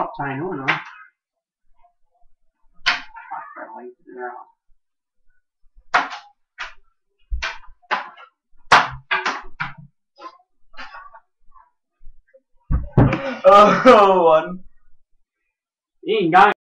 Uptime นู่นเนาะไปไว้แล้ว Oh, one. Ingen got.